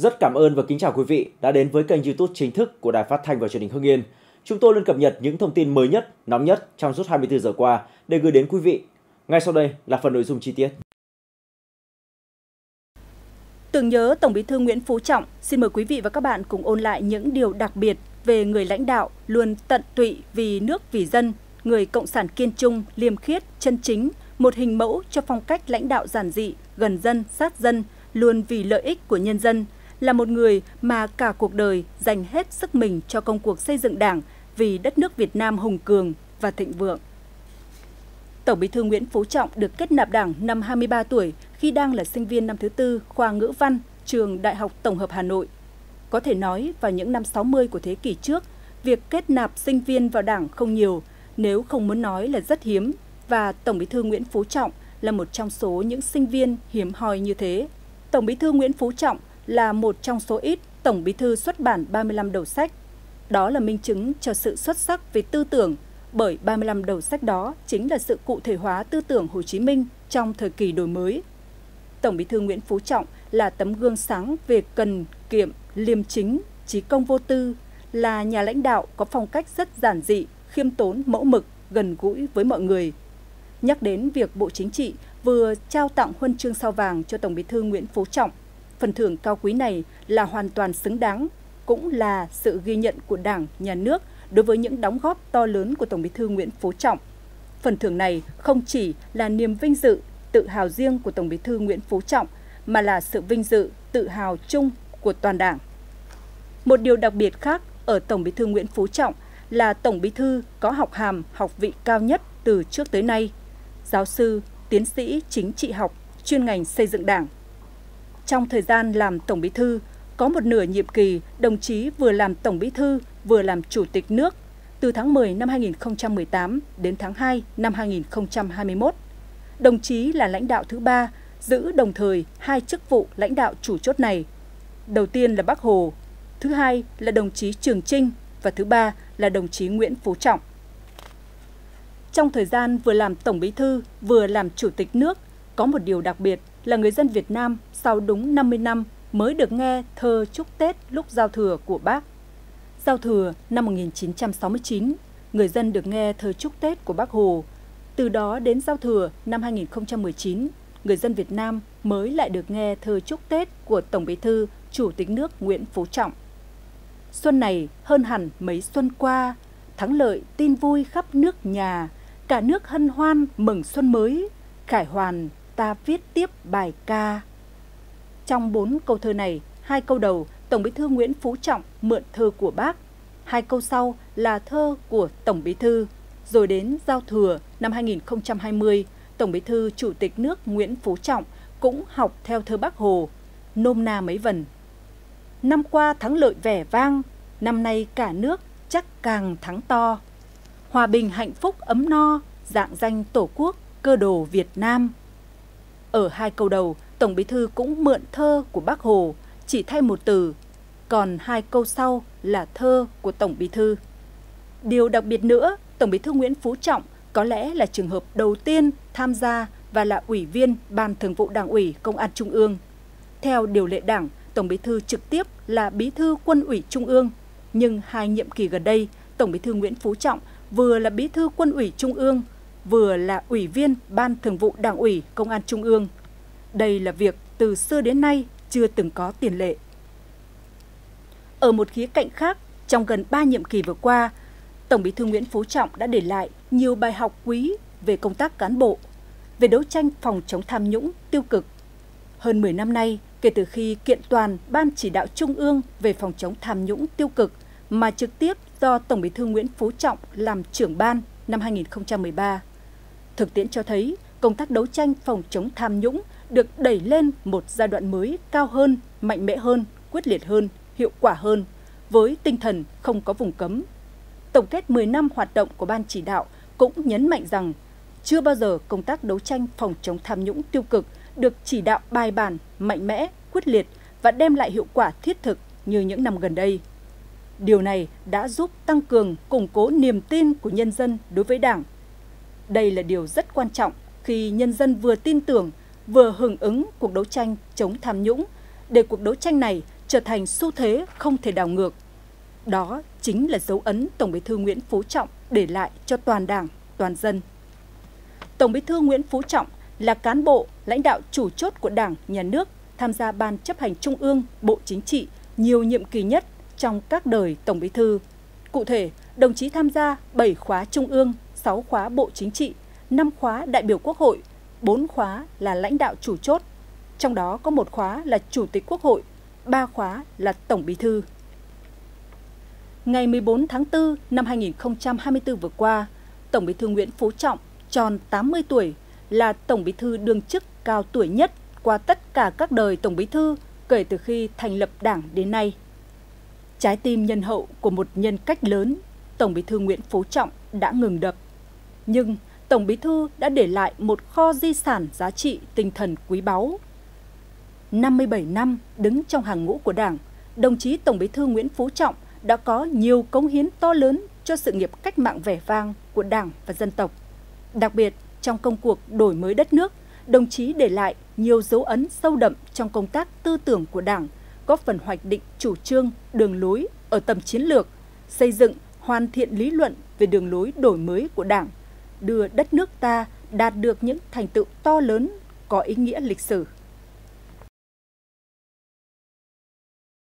Rất cảm ơn và kính chào quý vị đã đến với kênh YouTube chính thức của Đài Phát thanh và Truyền hình Hưng Yên. Chúng tôi luôn cập nhật những thông tin mới nhất, nóng nhất trong suốt 24 giờ qua để gửi đến quý vị. Ngay sau đây là phần nội dung chi tiết. Tưởng nhớ Tổng Bí thư Nguyễn Phú Trọng, xin mời quý vị và các bạn cùng ôn lại những điều đặc biệt về người lãnh đạo luôn tận tụy vì nước vì dân, người cộng sản kiên trung, liêm khiết, chân chính, một hình mẫu cho phong cách lãnh đạo giản dị, gần dân, sát dân, luôn vì lợi ích của nhân dân, là một người mà cả cuộc đời dành hết sức mình cho công cuộc xây dựng Đảng vì đất nước Việt Nam hùng cường và thịnh vượng. Tổng Bí thư Nguyễn Phú Trọng được kết nạp Đảng năm 23 tuổi khi đang là sinh viên năm thứ tư khoa ngữ văn trường Đại học Tổng hợp Hà Nội. Có thể nói vào những năm 60 của thế kỷ trước, việc kết nạp sinh viên vào Đảng không nhiều, nếu không muốn nói là rất hiếm và Tổng Bí thư Nguyễn Phú Trọng là một trong số những sinh viên hiếm hoi như thế. Tổng Bí thư Nguyễn Phú Trọng là một trong số ít Tổng Bí thư xuất bản 35 đầu sách. Đó là minh chứng cho sự xuất sắc về tư tưởng, bởi 35 đầu sách đó chính là sự cụ thể hóa tư tưởng Hồ Chí Minh trong thời kỳ đổi mới. Tổng Bí thư Nguyễn Phú Trọng là tấm gương sáng về cần kiệm, liêm chính, trí công vô tư, là nhà lãnh đạo có phong cách rất giản dị, khiêm tốn, mẫu mực, gần gũi với mọi người. Nhắc đến việc Bộ Chính trị vừa trao tặng huân chương sao vàng cho Tổng Bí thư Nguyễn Phú Trọng, phần thưởng cao quý này là hoàn toàn xứng đáng, cũng là sự ghi nhận của Đảng, Nhà nước đối với những đóng góp to lớn của Tổng Bí thư Nguyễn Phú Trọng. Phần thưởng này không chỉ là niềm vinh dự, tự hào riêng của Tổng Bí thư Nguyễn Phú Trọng, mà là sự vinh dự, tự hào chung của toàn Đảng. Một điều đặc biệt khác ở Tổng Bí thư Nguyễn Phú Trọng là Tổng Bí thư có học hàm, học vị cao nhất từ trước tới nay, giáo sư, tiến sĩ chính trị học, chuyên ngành xây dựng Đảng. Trong thời gian làm Tổng Bí thư, có một nửa nhiệm kỳ, đồng chí vừa làm Tổng Bí thư, vừa làm Chủ tịch nước từ tháng 10 năm 2018 đến tháng 2 năm 2021. Đồng chí là lãnh đạo thứ ba, giữ đồng thời hai chức vụ lãnh đạo chủ chốt này. Đầu tiên là Bác Hồ, thứ hai là đồng chí Trường Trinh và thứ ba là đồng chí Nguyễn Phú Trọng. Trong thời gian vừa làm Tổng Bí thư, vừa làm Chủ tịch nước, có một điều đặc biệt là người dân Việt Nam sau đúng 50 năm mới được nghe thơ chúc Tết lúc giao thừa của bác. Giao thừa năm 1969, người dân được nghe thơ chúc Tết của bác Hồ. Từ đó đến giao thừa năm 2019, người dân Việt Nam mới lại được nghe thơ chúc Tết của Tổng Bí thư Chủ tịch nước Nguyễn Phú Trọng. Xuân này hơn hẳn mấy xuân qua, thắng lợi tin vui khắp nước nhà, cả nước hân hoan mừng xuân mới, khải hoàn ta viết tiếp bài ca. Trong bốn câu thơ này, hai câu đầu Tổng Bí thư Nguyễn Phú Trọng mượn thơ của bác, hai câu sau là thơ của Tổng Bí thư. Rồi đến giao thừa năm 2020, Tổng Bí thư Chủ tịch nước Nguyễn Phú Trọng cũng học theo thơ Bác Hồ, nôm na mấy vần. Năm qua thắng lợi vẻ vang, năm nay cả nước chắc càng thắng to. Hòa bình hạnh phúc ấm no, dạng danh Tổ quốc, cơ đồ Việt Nam. Ở hai câu đầu, Tổng Bí thư cũng mượn thơ của Bác Hồ, chỉ thay một từ, còn hai câu sau là thơ của Tổng Bí thư. Điều đặc biệt nữa, Tổng Bí thư Nguyễn Phú Trọng có lẽ là trường hợp đầu tiên tham gia và là ủy viên Ban Thường vụ Đảng ủy Công an Trung ương. Theo điều lệ Đảng, Tổng Bí thư trực tiếp là Bí thư Quân ủy Trung ương, nhưng hai nhiệm kỳ gần đây, Tổng Bí thư Nguyễn Phú Trọng vừa là Bí thư Quân ủy Trung ương, vừa là ủy viên Ban Thường vụ Đảng ủy Công an Trung ương. Đây là việc từ xưa đến nay chưa từng có tiền lệ. Ở một khía cạnh khác, trong gần 3 nhiệm kỳ vừa qua, Tổng Bí thư Nguyễn Phú Trọng đã để lại nhiều bài học quý về công tác cán bộ, về đấu tranh phòng chống tham nhũng tiêu cực. Hơn 10 năm nay, kể từ khi kiện toàn Ban chỉ đạo Trung ương về phòng chống tham nhũng tiêu cực mà trực tiếp do Tổng Bí thư Nguyễn Phú Trọng làm trưởng ban năm 2013. Thực tiễn cho thấy công tác đấu tranh phòng chống tham nhũng được đẩy lên một giai đoạn mới cao hơn, mạnh mẽ hơn, quyết liệt hơn, hiệu quả hơn, với tinh thần không có vùng cấm. Tổng kết 10 năm hoạt động của Ban chỉ đạo cũng nhấn mạnh rằng chưa bao giờ công tác đấu tranh phòng chống tham nhũng tiêu cực được chỉ đạo bài bản, mạnh mẽ, quyết liệt và đem lại hiệu quả thiết thực như những năm gần đây. Điều này đã giúp tăng cường, củng cố niềm tin của nhân dân đối với Đảng. Đây là điều rất quan trọng khi nhân dân vừa tin tưởng, vừa hưởng ứng cuộc đấu tranh chống tham nhũng, để cuộc đấu tranh này trở thành xu thế không thể đảo ngược. Đó chính là dấu ấn Tổng Bí thư Nguyễn Phú Trọng để lại cho toàn Đảng, toàn dân. Tổng Bí thư Nguyễn Phú Trọng là cán bộ, lãnh đạo chủ chốt của Đảng, Nhà nước, tham gia Ban chấp hành Trung ương, Bộ Chính trị nhiều nhiệm kỳ nhất trong các đời Tổng Bí thư. Cụ thể, đồng chí tham gia 7 khóa Trung ương, 6 khóa Bộ Chính trị, 5 khóa đại biểu Quốc hội, 4 khóa là lãnh đạo chủ chốt, trong đó có một khóa là Chủ tịch Quốc hội, 3 khóa là Tổng Bí thư. Ngày 14 tháng 4 năm 2024 vừa qua, Tổng Bí thư Nguyễn Phú Trọng tròn 80 tuổi là Tổng Bí thư đương chức cao tuổi nhất qua tất cả các đời Tổng Bí thư kể từ khi thành lập Đảng đến nay. Trái tim nhân hậu của một nhân cách lớn, Tổng Bí thư Nguyễn Phú Trọng đã ngừng đập. Nhưng Tổng Bí thư đã để lại một kho di sản giá trị tinh thần quý báu. 57 năm đứng trong hàng ngũ của Đảng, đồng chí Tổng Bí thư Nguyễn Phú Trọng đã có nhiều cống hiến to lớn cho sự nghiệp cách mạng vẻ vang của Đảng và dân tộc. Đặc biệt, trong công cuộc đổi mới đất nước, đồng chí để lại nhiều dấu ấn sâu đậm trong công tác tư tưởng của Đảng, góp phần hoạch định chủ trương, đường lối ở tầm chiến lược, xây dựng, hoàn thiện lý luận về đường lối đổi mới của Đảng, đưa đất nước ta đạt được những thành tựu to lớn có ý nghĩa lịch sử.